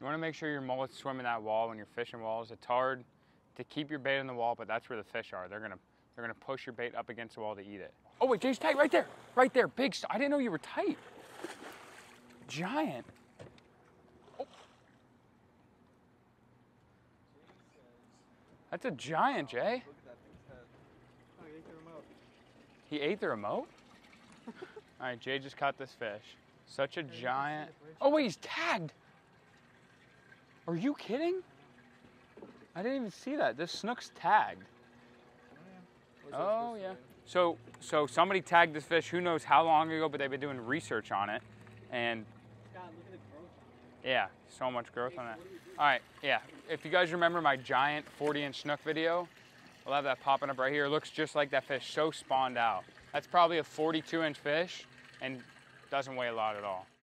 You want to make sure your mullet's swimming that wall when you're fishing walls. It's hard to keep your bait in the wall, but that's where the fish are. They're gonna they're gonna push your bait up against the wall to eat it. Oh wait, Jay's tight right there, right there, big. St- I didn't know you were tight. Giant. Oh. That's a giant, Jay. Look at that thing's head. Oh, he ate the remote. He ate the remote? All right, Jay just caught this fish. Such a giant. Oh, wait, he's tagged. Are you kidding? I didn't even see that. This snook's tagged. Oh, What's that Oh, yeah. So, so somebody tagged this fish, who knows how long ago, but they've been doing research on it. And God, look at the growth yeah, so much growth on that. All right, yeah. If you guys remember my giant 40 inch snook video, I'll have that popping up right here. It looks just like that fish, so spawned out. That's probably a 42 inch fish and doesn't weigh a lot at all.